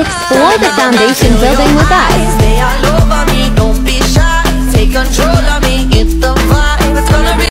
Explore the foundation building with us.